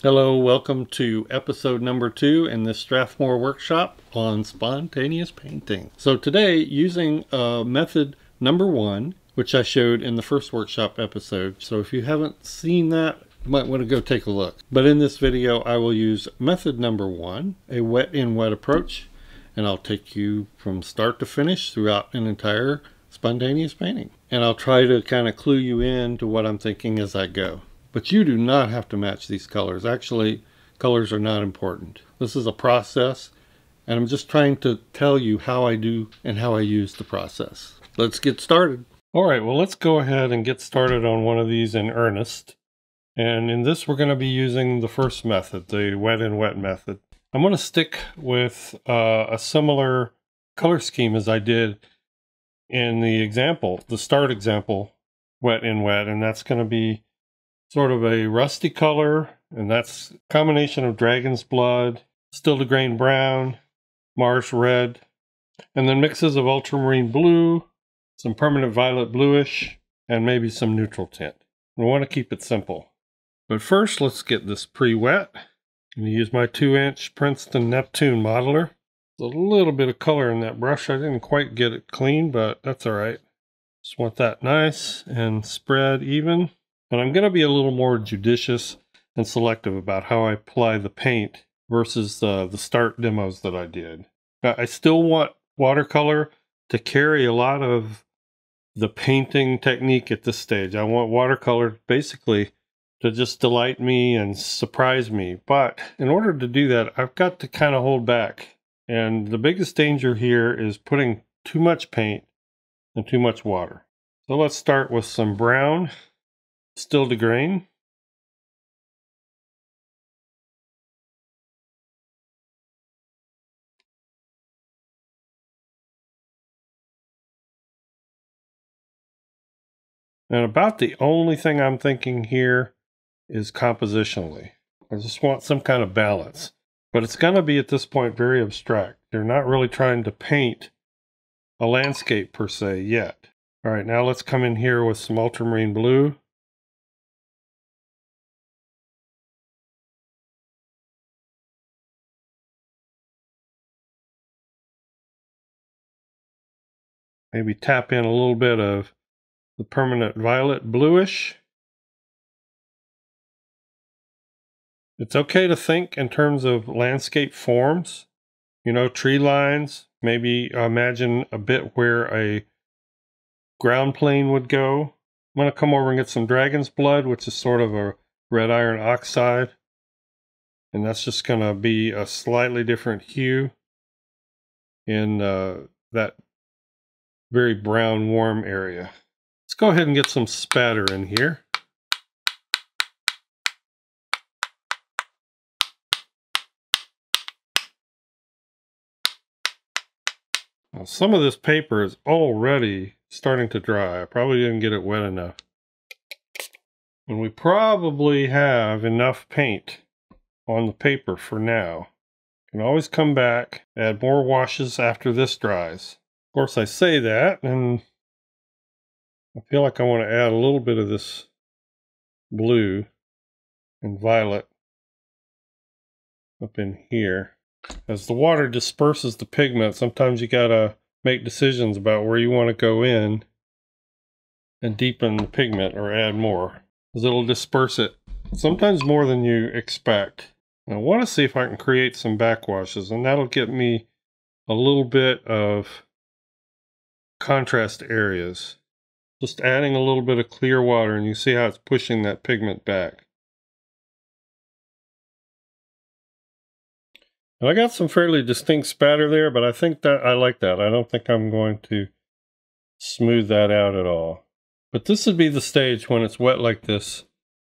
Hello, welcome to episode number two in this Strathmore workshop on spontaneous painting. So today, using uh, method number one, which I showed in the first workshop episode. So if you haven't seen that, you might want to go take a look. But in this video, I will use method number one, a wet in wet approach, and I'll take you from start to finish throughout an entire spontaneous painting. And I'll try to kind of clue you in to what I'm thinking as I go. But you do not have to match these colors. Actually, colors are not important. This is a process, and I'm just trying to tell you how I do and how I use the process. Let's get started. All right, well, let's go ahead and get started on one of these in earnest. And in this, we're going to be using the first method, the wet and wet method. I'm going to stick with uh, a similar color scheme as I did in the example, the start example, wet in wet, and that's going to be sort of a rusty color, and that's a combination of dragon's blood, stil de grain brown, Mars red, and then mixes of ultramarine blue, some permanent violet bluish, and maybe some neutral tint. We want to keep it simple. But first, let's get this pre-wet. I'm going to use my 2-inch Princeton Neptune mottler. There's a little bit of color in that brush. I didn't quite get it clean, but that's all right. Just want that nice and spread even. And I'm going to be a little more judicious and selective about how I apply the paint versus uh, the start demos that I did. I still want watercolor to carry a lot of the painting technique at this stage. I want watercolor basically to just delight me and surprise me. But in order to do that, I've got to kind of hold back. And the biggest danger here is putting too much paint and too much water. So let's start with some brown Stil de grain. And about the only thing I'm thinking here is compositionally. I just want some kind of balance. But it's going to be at this point very abstract. They're not really trying to paint a landscape per se yet. All right, now let's come in here with some ultramarine blue. Maybe tap in a little bit of the permanent violet bluish. It's okay to think in terms of landscape forms, you know, tree lines. Maybe imagine a bit where a ground plane would go. I'm going to come over and get some dragon's blood, which is sort of a red iron oxide. And that's just going to be a slightly different hue in uh, that very brown, warm area. Let's go ahead and get some spatter in here. Now, some of this paper is already starting to dry. I probably didn't get it wet enough. And we probably have enough paint on the paper for now. Can always come back, add more washes after this dries. Course, I say that, and I feel like I want to add a little bit of this blue and violet up in here. As the water disperses the pigment, sometimes you gotta make decisions about where you want to go in and deepen the pigment or add more. Because it'll disperse it sometimes more than you expect. I want to see if I can create some backwashes, and that'll get me a little bit of contrast areas. Just adding a little bit of clear water and you see how it's pushing that pigment back. And I got some fairly distinct spatter there, but I think that I like that. I don't think I'm going to smooth that out at all. But this would be the stage when it's wet like this,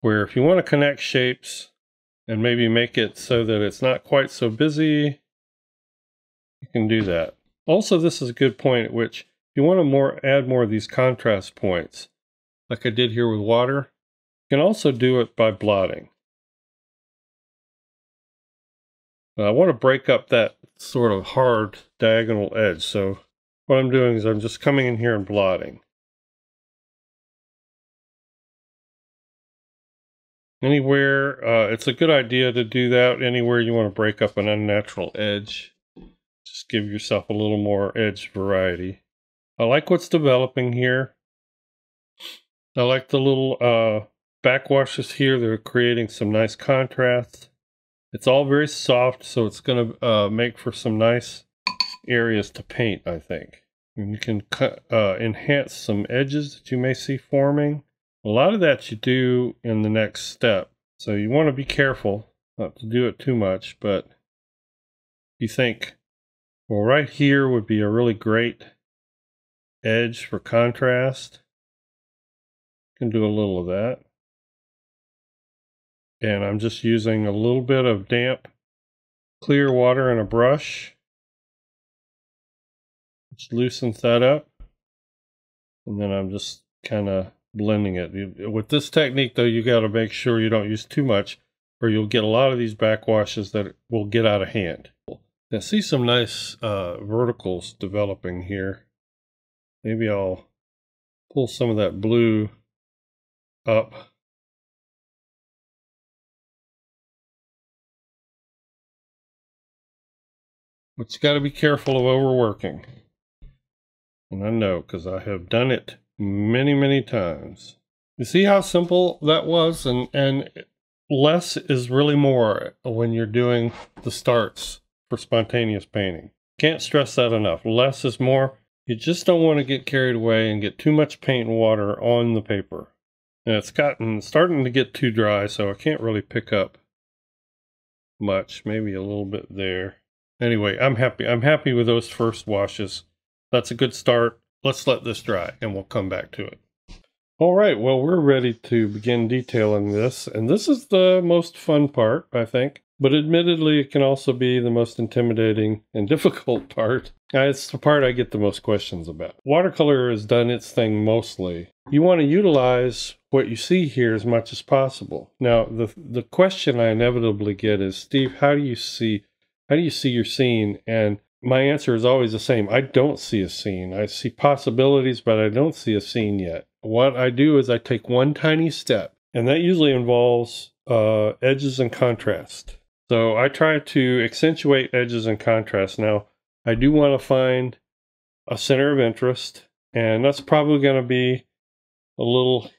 where if you want to connect shapes and maybe make it so that it's not quite so busy, you can do that. Also, this is a good point at which you want to more add more of these contrast points, like I did here with water, you can also do it by blotting. Now I want to break up that sort of hard diagonal edge. So what I'm doing is I'm just coming in here and blotting. Anywhere, uh, it's a good idea to do that anywhere you want to break up an unnatural edge. Just give yourself a little more edge variety. I like what's developing here. I like the little uh, backwashes here. They're creating some nice contrast. It's all very soft, so it's going to uh, make for some nice areas to paint, I think. And you can cut, uh, enhance some edges that you may see forming. A lot of that you do in the next step. So you want to be careful not to do it too much, but you think, well, right here would be a really great edge for contrast. Can do a little of that. And I'm just using a little bit of damp clear water and a brush. Which loosens that up. And then I'm just kind of blending it. With this technique, though, you got to make sure you don't use too much, or you'll get a lot of these backwashes that will get out of hand. Now see some nice uh, verticals developing here. Maybe I'll pull some of that blue up. But you got to be careful of overworking. And I know because I have done it many, many times. You see how simple that was? And, and less is really more when you're doing the starts for spontaneous painting. Can't stress that enough. Less is more. You just don't want to get carried away and get too much paint and water on the paper. It's gotten starting to get too dry, so I can't really pick up much. Maybe a little bit there. Anyway, I'm happy. I'm happy with those first washes. That's a good start. Let's let this dry and we'll come back to it. All right, well, we're ready to begin detailing this, and this is the most fun part, I think. But admittedly, it can also be the most intimidating and difficult part. It's the part I get the most questions about. Watercolor has done its thing mostly. You want to utilize what you see here as much as possible. Now, the the question I inevitably get is, Steve, how do you see how do you see your scene? And my answer is always the same. I don't see a scene. I see possibilities, but I don't see a scene yet. What I do is I take one tiny step, and that usually involves uh, edges and contrast. So I try to accentuate edges and contrast. Now, I do want to find a center of interest, and that's probably going to be a little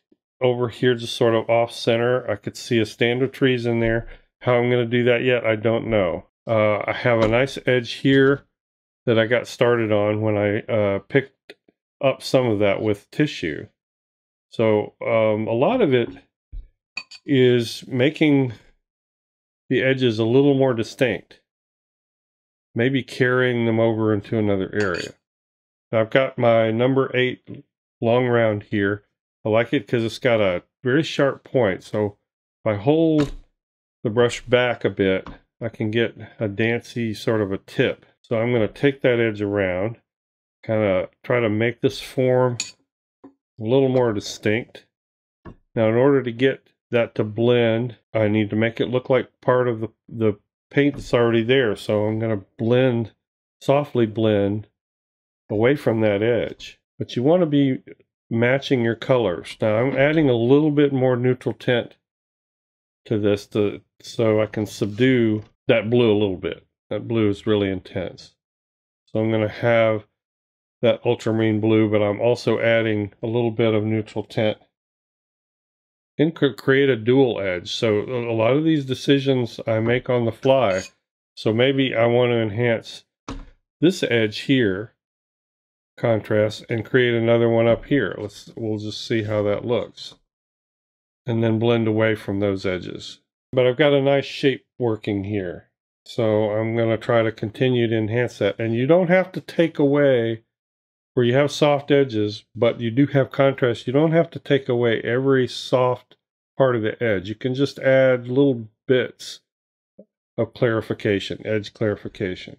over here, just sort of off center. I could see a stand of trees in there. How I'm going to do that yet, I don't know. Uh, I have a nice edge here that I got started on when I uh, picked up some of that with tissue. So um, a lot of it is making the edges a little more distinct, maybe carrying them over into another area. Now I've got my number eight long round here. I like it because it's got a very sharp point. So if I hold the brush back a bit, I can get a dancy sort of a tip. So I'm going to take that edge around, kind of try to make this form a little more distinct. Now, in order to get that to blend, I need to make it look like part of the, the paint that's already there. So I'm going to blend, softly blend away from that edge. But you want to be matching your colors. Now I'm adding a little bit more neutral tint to this to, so I can subdue that blue a little bit. That blue is really intense. So I'm going to have that ultramarine blue, but I'm also adding a little bit of neutral tint and create a dual edge. So a lot of these decisions I make on the fly. So maybe I want to enhance this edge here, contrast, and create another one up here. Let's we'll just see how that looks. And then blend away from those edges. But I've got a nice shape working here. So I'm going to try to continue to enhance that. And you don't have to take away where you have soft edges, but you do have contrast. You don't have to take away every soft part of the edge. You can just add little bits of clarification, edge clarification.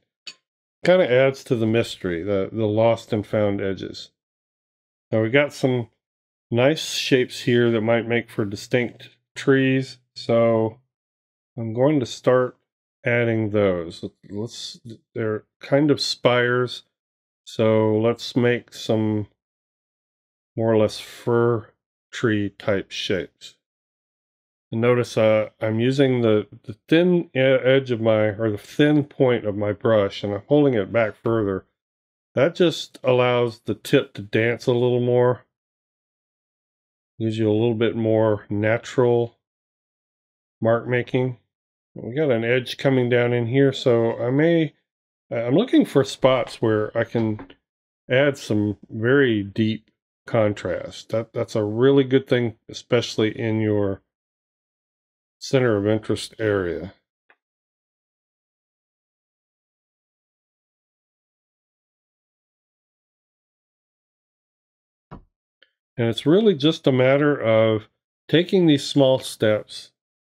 Kind of adds to the mystery, the, the lost and found edges. Now we got some nice shapes here that might make for distinct trees. So I'm going to start adding those. Let's they're kind of spires. So let's make some more or less fir tree type shapes. And notice uh, I'm using the, the thin edge of my, or the thin point of my brush, and I'm holding it back further. That just allows the tip to dance a little more. Gives you a little bit more natural mark making. We got an edge coming down in here, so I may, I'm looking for spots where I can add some very deep contrast. That That's a really good thing, especially in your center of interest area. And it's really just a matter of taking these small steps,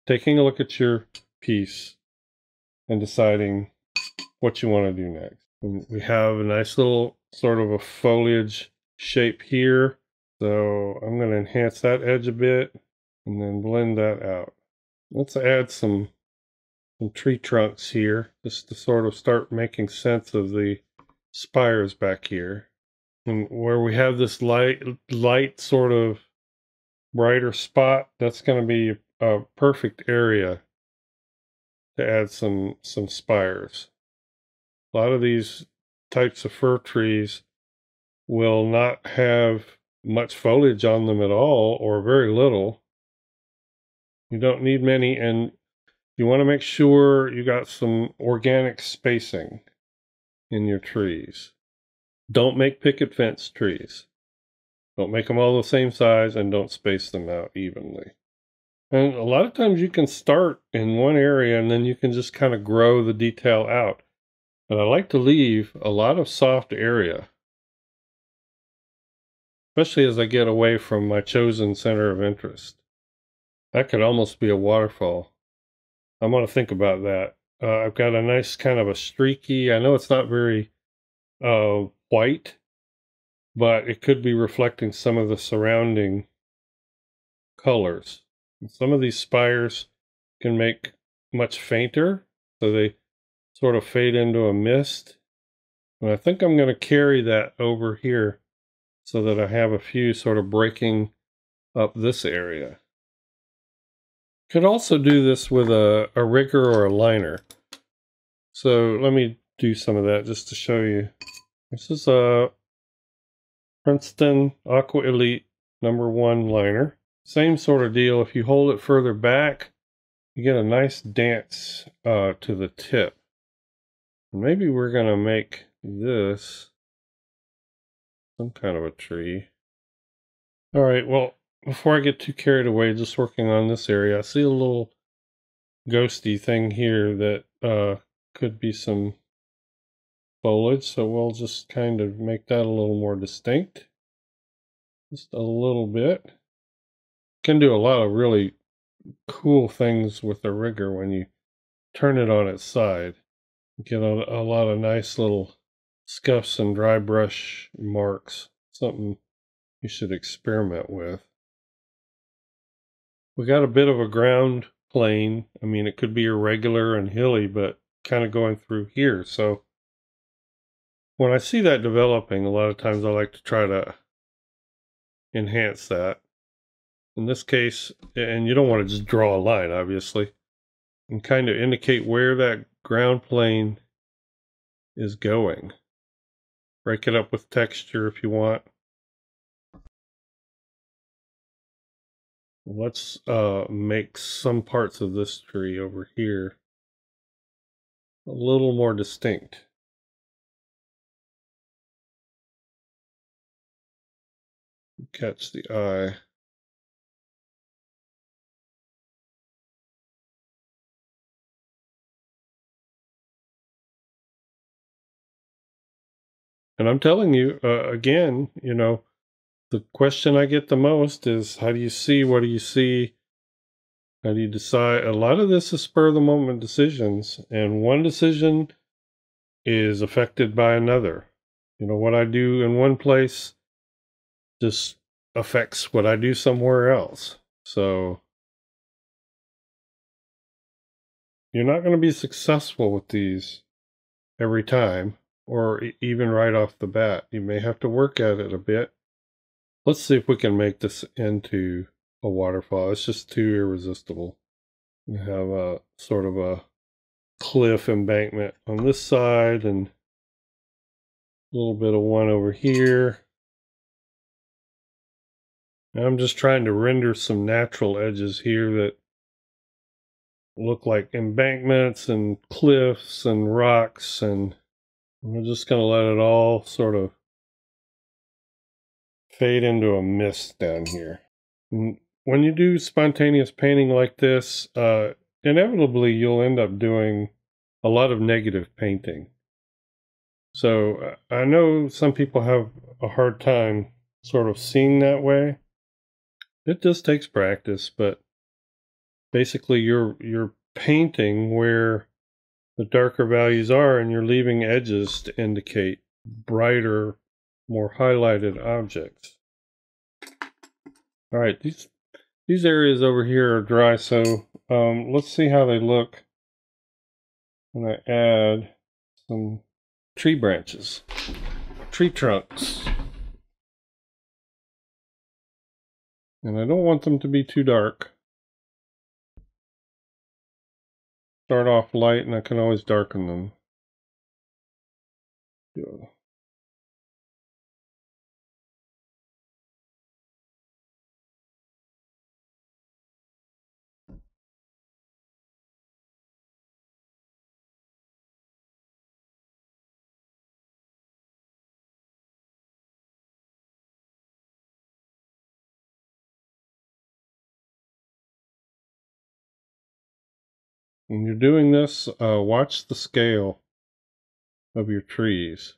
taking a look at your piece, and deciding what you want to do next. We have a nice little sort of a foliage shape here. So I'm going to enhance that edge a bit and then blend that out. Let's add some some tree trunks here just to sort of start making sense of the spires back here. And where we have this light light sort of brighter spot, that's going to be a perfect area to add some some spires. A lot of these types of fir trees will not have much foliage on them at all or very little you don't need many, and you want to make sure you got some organic spacing in your trees. Don't make picket fence trees. Don't make them all the same size and don't space them out evenly. And a lot of times you can start in one area and then you can just kind of grow the detail out. But I like to leave a lot of soft area, especially as I get away from my chosen center of interest. That could almost be a waterfall. I'm going to think about that. Uh, I've got a nice kind of a streaky, I know it's not very uh, white, but it could be reflecting some of the surrounding colors. And some of these spires can make much fainter, so they sort of fade into a mist. And I think I'm going to carry that over here so that I have a few sort of breaking up this area. Could also do this with a, a rigger or a liner. So let me do some of that just to show you. This is a Princeton Aqua Elite number one liner. Same sort of deal. If you hold it further back, you get a nice dance uh, to the tip. Maybe we're going to make this some kind of a tree. All right, well, before I get too carried away just working on this area, I see a little ghosty thing here that uh, could be some foliage. So we'll just kind of make that a little more distinct. Just a little bit. Can do a lot of really cool things with the rigger when you turn it on its side. Get a, a lot of nice little scuffs and dry brush marks. Something you should experiment with. We got a bit of a ground plane. I mean, it could be irregular and hilly, but kind of going through here. So when I see that developing, a lot of times I like to try to enhance that. In this case, and you don't want to just draw a line, obviously, and kind of indicate where that ground plane is going. Break it up with texture if you want. Let's uh, make some parts of this tree over here a little more distinct. Catch the eye. And I'm telling you, uh, again, you know, the question I get the most is how do you see? What do you see? How do you decide? A lot of this is spur of the moment decisions, and one decision is affected by another. You know, what I do in one place just affects what I do somewhere else. So you're not going to be successful with these every time or even right off the bat. You may have to work at it a bit Let's see if we can make this into a waterfall. It's just too irresistible. You have a sort of a cliff embankment on this side and a little bit of one over here. I'm just trying to render some natural edges here that look like embankments and cliffs and rocks and I'm just going to let it all sort of fade into a mist down here. When you do spontaneous painting like this, uh, inevitably you'll end up doing a lot of negative painting. So uh, I know some people have a hard time sort of seeing that way. It just takes practice, but basically you're you're painting where the darker values are and you're leaving edges to indicate brighter, more highlighted objects. All right, these these areas over here are dry, so um, let's see how they look when I add some tree branches, tree trunks. And I don't want them to be too dark. Start off light and I can always darken them. Yeah. When you're doing this, uh, watch the scale of your trees.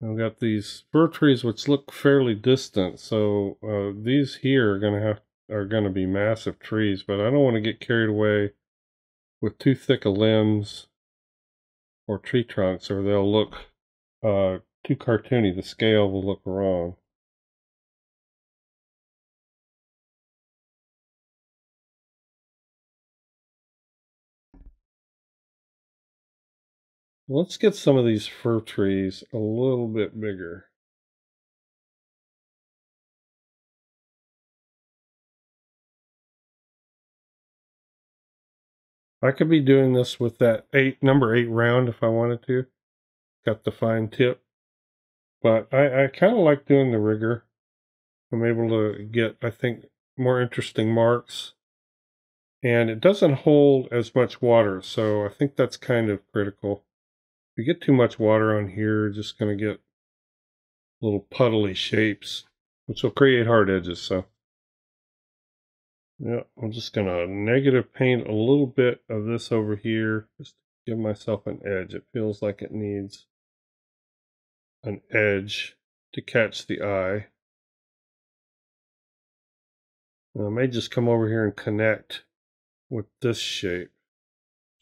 I've got these fir trees which look fairly distant, so uh, these here are gonna have are gonna be massive trees, but I don't want to get carried away with too thick of limbs or tree trunks, or they'll look uh, too cartoony. The scale will look wrong. Let's get some of these fir trees a little bit bigger. I could be doing this with that eight number eight round if I wanted to. Got the fine tip. But I, I kind of like doing the rigger. I'm able to get, I think, more interesting marks. And it doesn't hold as much water, so I think that's kind of critical you get too much water on here, just going to get little puddly shapes, which will create hard edges. So, yeah, I'm just going to negative paint a little bit of this over here, just give myself an edge. It feels like it needs an edge to catch the eye. I may just come over here and connect with this shape.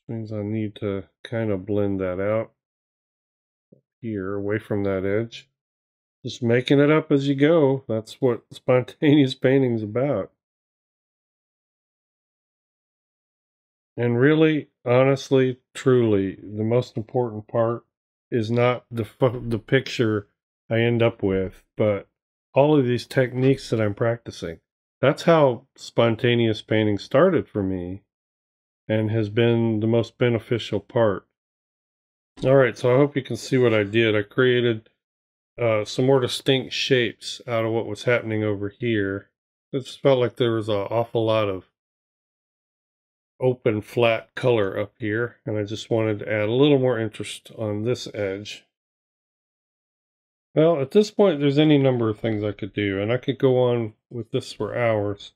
Which means I need to kind of blend that out here away from that edge. Just making it up as you go. That's what spontaneous painting is about. And really, honestly, truly, the most important part is not the the picture I end up with, but all of these techniques that I'm practicing. That's how spontaneous painting started for me and has been the most beneficial part. All right, so I hope you can see what I did. I created uh, some more distinct shapes out of what was happening over here. It just felt like there was an awful lot of open flat color up here and I just wanted to add a little more interest on this edge. Well, at this point there's any number of things I could do and I could go on with this for hours.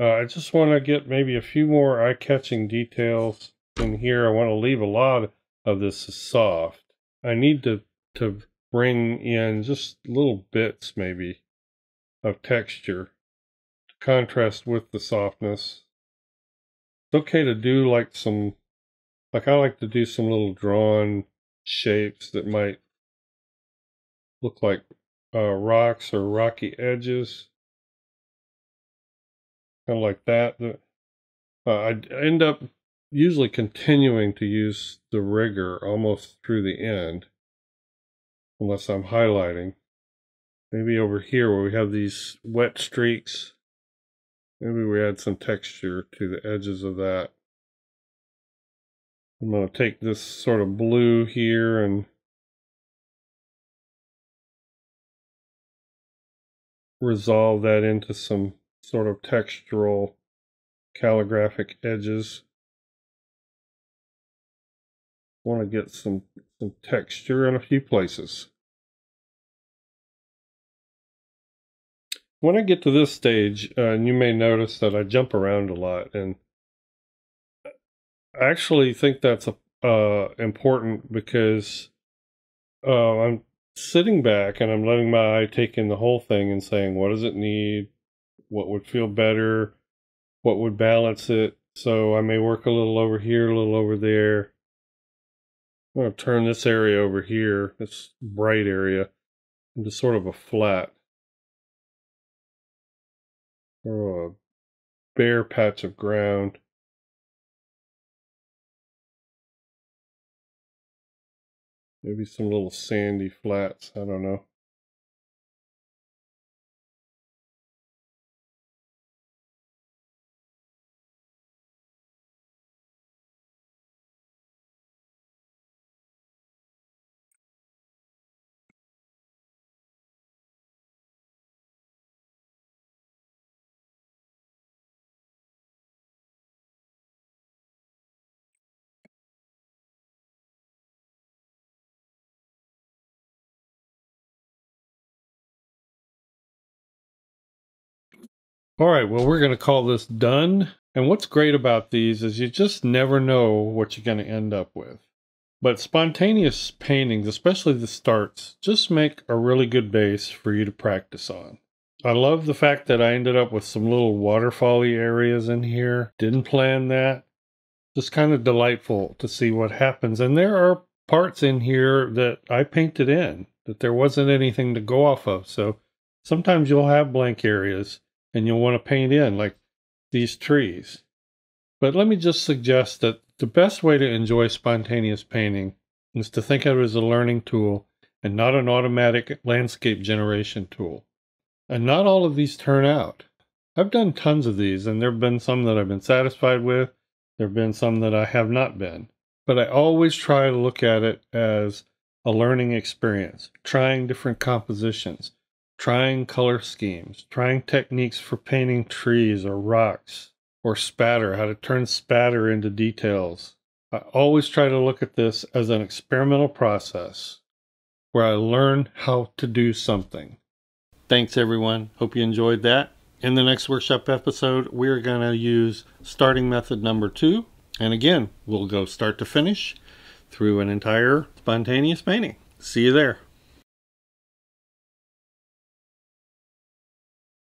Uh, I just want to get maybe a few more eye-catching details in here. I want to leave a lot of this is soft. I need to, to bring in just little bits maybe of texture to contrast with the softness. It's okay to do like some, like I like to do some little drawn shapes that might look like uh, rocks or rocky edges. Kind of like that. Uh, I end up usually continuing to use the rigger almost through the end, unless I'm highlighting. Maybe over here where we have these wet streaks, Maybe we add some texture to the edges of that. I'm going to take this sort of blue here and resolve that into some sort of textural calligraphic edges. Want to get some, some texture in a few places. When I get to this stage, uh, and you may notice that I jump around a lot, and I actually think that's a, uh, important because uh, I'm sitting back and I'm letting my eye take in the whole thing and saying, what does it need? What would feel better? What would balance it? So I may work a little over here, a little over there. I'm going to turn this area over here, this bright area, into sort of a flat or a bare patch of ground. Maybe some little sandy flats. I don't know. All right, well, we're going to call this done. And what's great about these is you just never know what you're going to end up with. But spontaneous paintings, especially the starts, just make a really good base for you to practice on. I love the fact that I ended up with some little waterfally areas in here. Didn't plan that. Just kind of delightful to see what happens. And there are parts in here that I painted in, that there wasn't anything to go off of. So sometimes you'll have blank areas and you'll want to paint in like these trees. But let me just suggest that the best way to enjoy spontaneous painting is to think of it as a learning tool and not an automatic landscape generation tool. And not all of these turn out. I've done tons of these, and there have been some that I've been satisfied with. There have been some that I have not been. But I always try to look at it as a learning experience, trying different compositions, trying color schemes, trying techniques for painting trees or rocks or spatter, how to turn spatter into details. I always try to look at this as an experimental process where I learn how to do something. Thanks, everyone. Hope you enjoyed that. In the next workshop episode, we're going to use starting method number two. And again, we'll go start to finish through an entire spontaneous painting. See you there.